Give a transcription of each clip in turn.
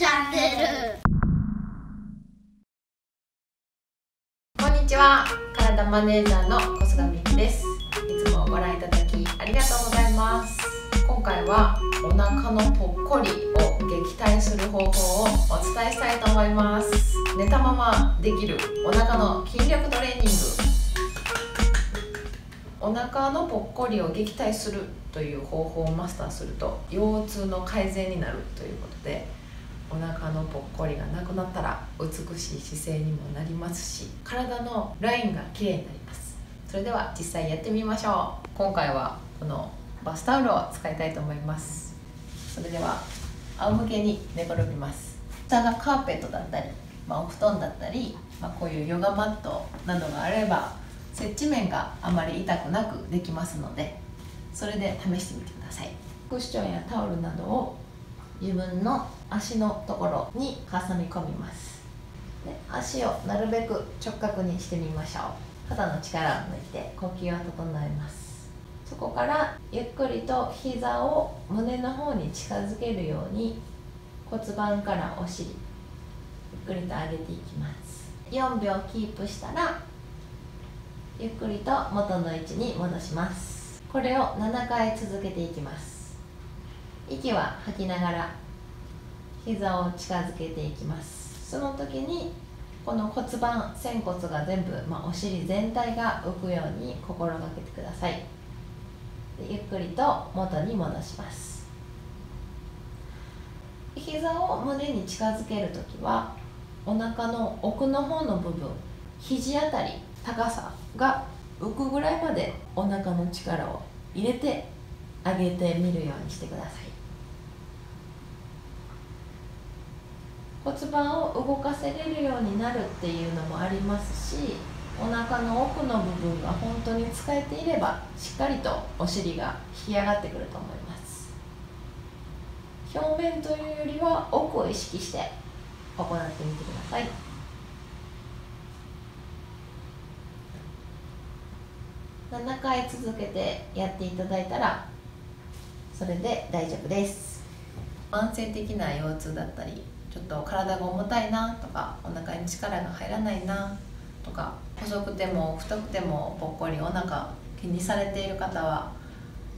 チャンネル。こんにちは。体マネージャーの小菅美希です。いつもご覧いただきありがとうございます。今回はお腹のぽっこりを撃退する方法をお伝えしたいと思います。寝たままできるお腹の筋力トレーニング。お腹のぽっこりを撃退するという方法をマスターすると腰痛の改善になるということでのぽっこりがなくなったら美しい姿勢にもなりますし体のラインが綺麗になります。それでは実際やってみましょう。今回はこのバスタオルを使いたいと思います。それでは仰向けに寝転びます。下がカーペットだったり、まあ、お布団だったり、まあ、こういうヨガマットなどがあれば接地面があまり痛くなくできますのでそれで試してみてください。クッションやタオルなどを自分の足のところに挟み込みます。で足をなるべく直角にしてみましょう。肩の力を抜いて呼吸を整えます。そこからゆっくりと膝を胸の方に近づけるように骨盤からお尻ゆっくりと上げていきます。4秒キープしたらゆっくりと元の位置に戻します。これを7回続けていきます。息は吐きながら膝を近づけていきます。その時にこの骨盤仙骨が全部、まあ、お尻全体が浮くように心がけてください。でゆっくりと元に戻します。膝を胸に近づける時はお腹の奥の方の部分肘あたり高さが浮くぐらいまでお腹の力を入れて上げてみるようにしてください。骨盤を動かせれるようになるっていうのもありますしお腹の奥の部分が本当に使えていればしっかりとお尻が引き上がってくると思います。表面というよりは奥を意識して行ってみてください。7回続けてやっていただいたらそれで大丈夫です。慢性的な腰痛だったりちょっと体が重たいなとかお腹に力が入らないなとか細くても太くてもぽっこりお腹気にされている方は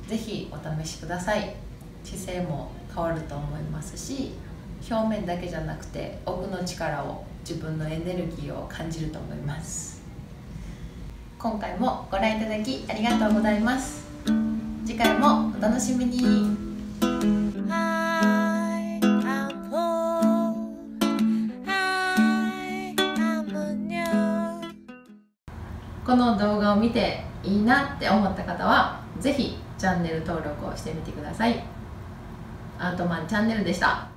是非お試しください。姿勢も変わると思いますし表面だけじゃなくて奥の力を自分のエネルギーを感じると思います。今回もご覧いただきありがとうございます。次回もお楽しみに。この動画を見ていいなって思った方は是非チャンネル登録をしてみてください。アートマンチャンネルでした。